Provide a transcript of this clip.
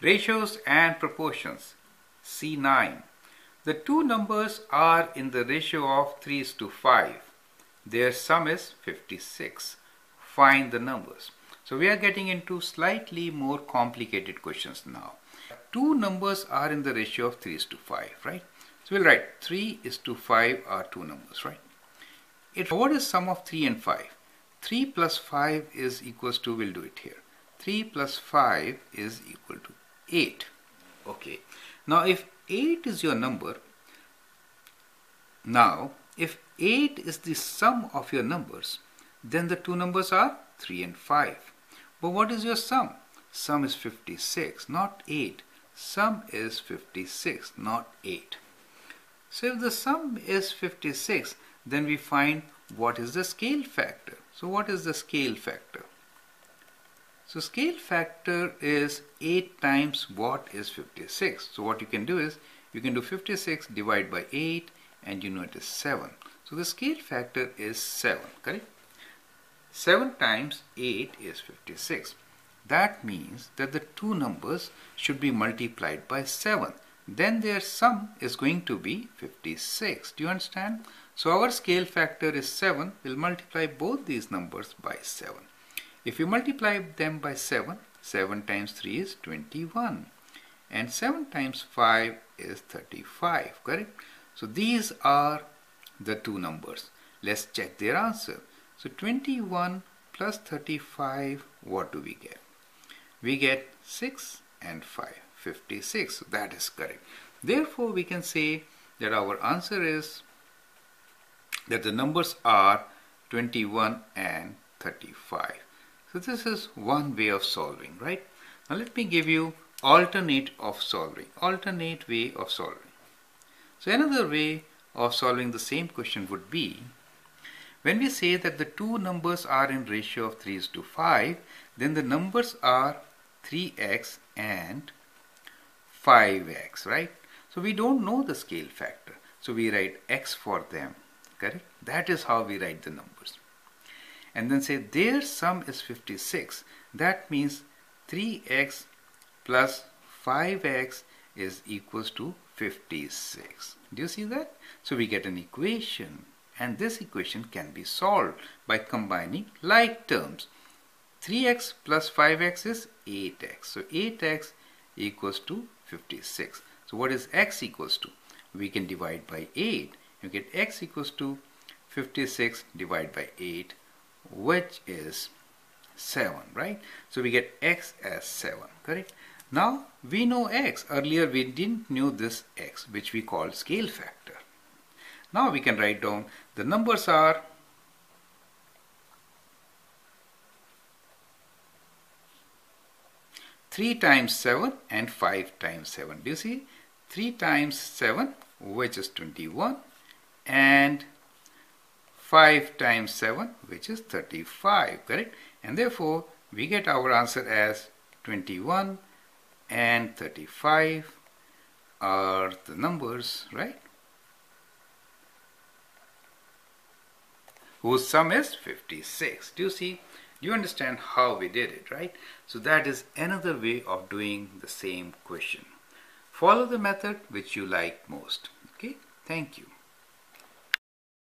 Ratios and proportions. C9. The two numbers are in the ratio of 3 is to 5. Their sum is 56. Find the numbers. So we are getting into slightly more complicated questions now. Two numbers are in the ratio of 3 is to 5, right? So we'll write 3 is to 5 are two numbers, right? It, what is sum of 3 and 5? 3 plus 5 is equals to, we'll do it here. 3 plus 5 is equal 8. Okay. Now if 8 is your number, now if 8 is the sum of your numbers, then the two numbers are 3 and 5. But what is your sum? Sum is 56, not 8. Sum is 56, not 8. So if the sum is 56, then we find what is the scale factor. So what is the scale factor? So scale factor is 8 times what is 56. So what you can do is you can do 56 divided by 8 and you know it is 7. So the scale factor is 7, correct? 7 times 8 is 56. That means that the two numbers should be multiplied by 7. Then their sum is going to be 56. Do you understand? So our scale factor is 7. We'll multiply both these numbers by 7. If you multiply them by 7, 7 times 3 is 21. And 7 times 5 is 35, correct? So these are the two numbers. Let's check their answer. So 21 plus 35, what do we get? We get 6 and 5, 56. So that is correct. Therefore, we can say that our answer is that the numbers are 21 and 35. So this is one way of solving, right? Now let me give you alternate of solving, alternate way of solving. So another way of solving the same question would be, when we say that the two numbers are in ratio of 3 is to 5, then the numbers are 3x and 5x, right? So we don't know the scale factor. So we write x for them, correct? That is how we write the numbers and then say their sum is 56 that means 3x plus 5x is equals to 56 do you see that? So we get an equation and this equation can be solved by combining like terms. 3x plus 5x is 8x so 8x equals to 56 so what is x equals to? We can divide by 8 you get x equals to 56 divided by 8 which is 7 right so we get x as 7 correct now we know x earlier we didn't know this x which we call scale factor now we can write down the numbers are Three times seven and five times seven. Do you see? Three times seven, which is twenty-one, and 5 times 7 which is 35 correct? And therefore we get our answer as 21 and 35 are the numbers right? Whose sum is 56 do you see? Do you understand how we did it right? So that is another way of doing the same question. Follow the method which you like most okay? Thank you